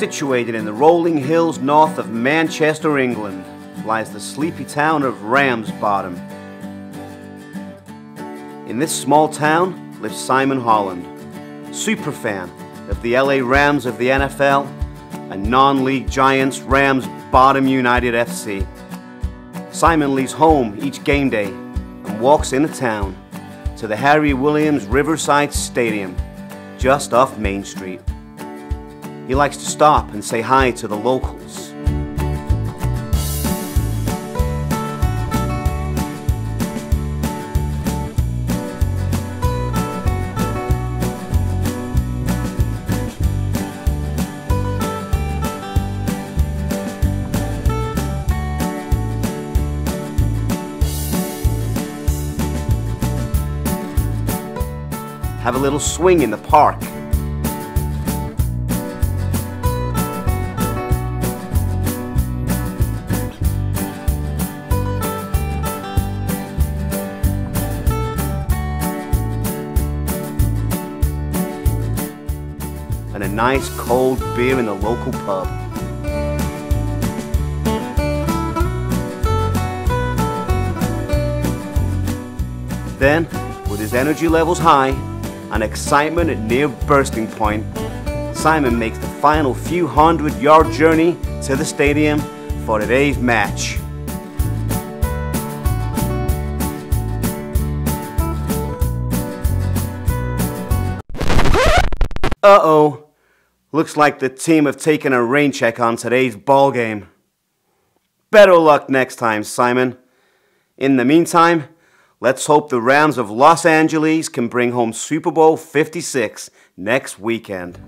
Situated in the rolling hills north of Manchester, England, lies the sleepy town of Ramsbottom. In this small town lives Simon Holland, superfan of the LA Rams of the NFL and non-league giants Rams Bottom United FC. Simon leaves home each game day and walks into town to the Harry Williams Riverside Stadium just off Main Street. He likes to stop and say hi to the locals. Have a little swing in the park. And a nice cold beer in the local pub. Then, with his energy levels high and excitement at near bursting point, Simon makes the final few hundred yard journey to the stadium for today's match. Uh-oh. Looks like the team have taken a rain check on today's ball game. Better luck next time, Simon. In the meantime, let's hope the Rams of Los Angeles can bring home Super Bowl 56 next weekend.